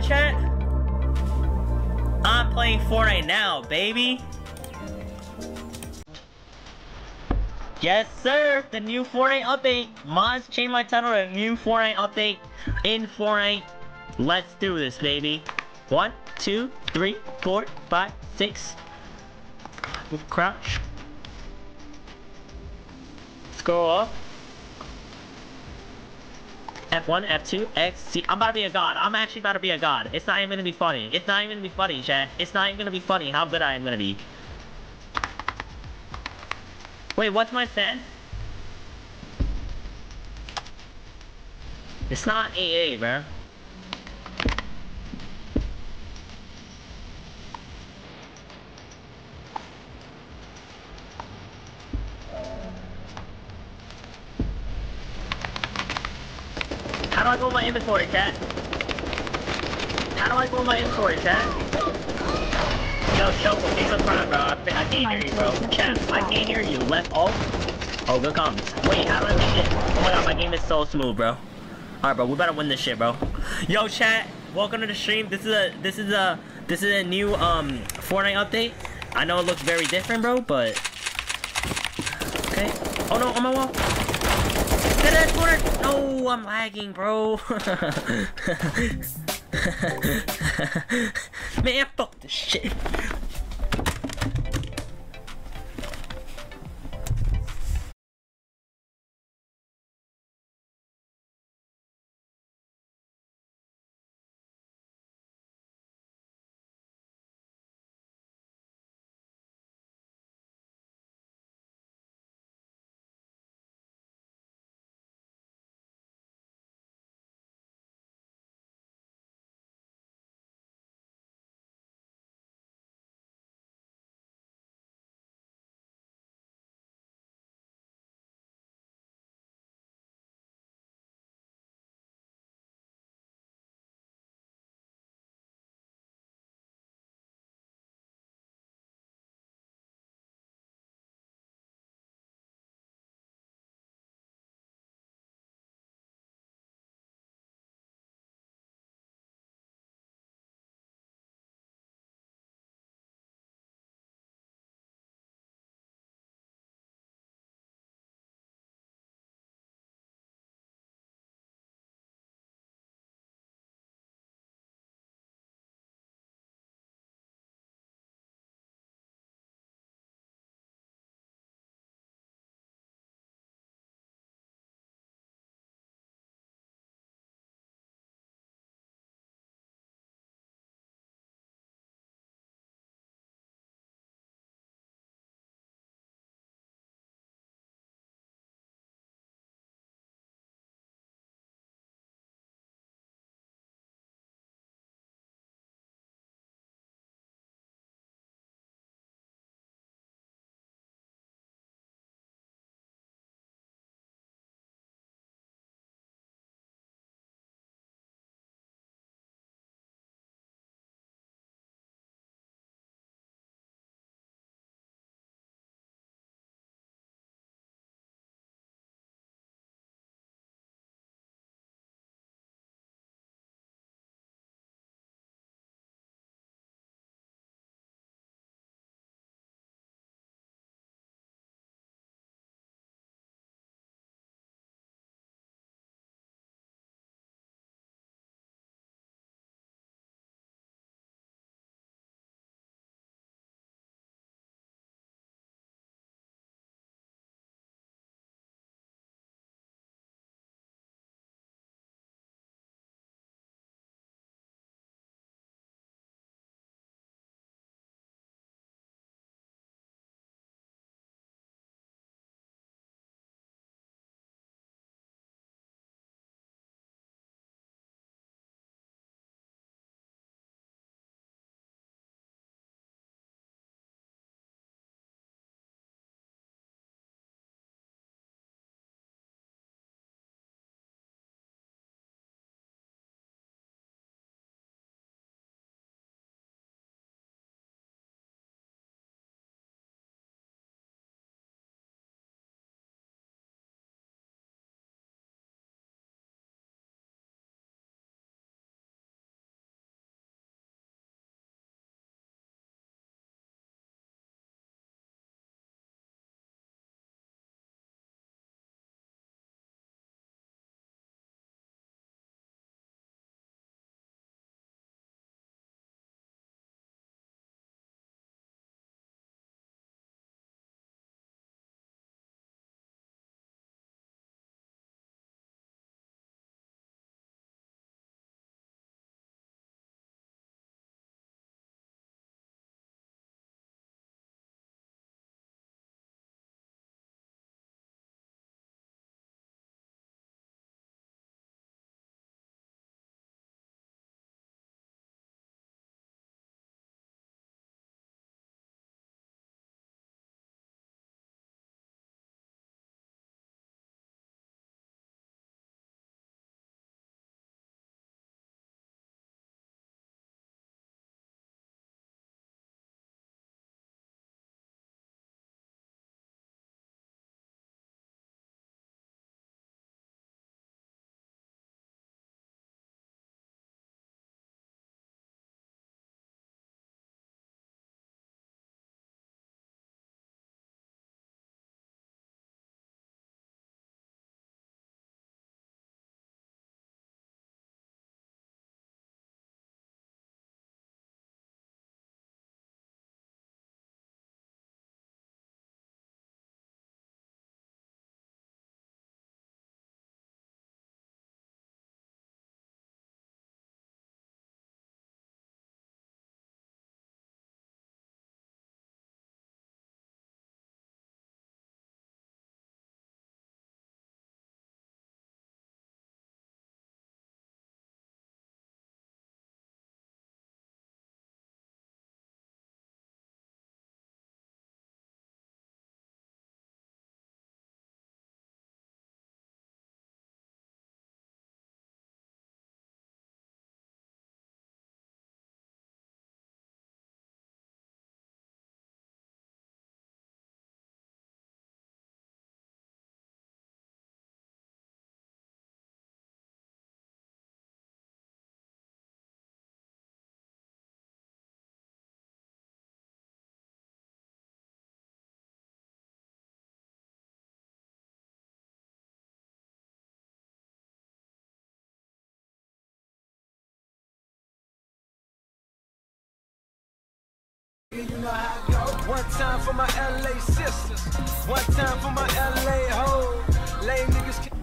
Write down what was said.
Chat? I'm playing Fortnite now, baby. Yes, sir. The new Fortnite update. Mods changed my title to new Fortnite update in Fortnite. Let's do this, baby. One, two, three, four, five, six. Crouch. Scroll up. F1, F2, X, C. I'm about to be a god. I'm actually about to be a god. It's not even gonna be funny. It's not even gonna be funny, chat. It's not even gonna be funny how good I am gonna be. Wait, what's my set? It's not AA, bro. How do I go in my inventory, chat? How do I go in my inventory, chat? Yo, Shoko, take the front, bro. I, I can't hear you, bro. Chat, I can't hear you. Left alt. Oh, good comments. Wait, how do I make it? Oh my god, my game is so smooth, bro. Alright, bro, we better win this shit, bro. Yo, chat, welcome to the stream. This is a, this is a, this is a new, um, Fortnite update. I know it looks very different, bro, but... Okay. Oh no, on my wall. No, I'm lagging, bro. Man, fuck this shit. One time for my LA sisters, one time for my LA hoes. Lay niggas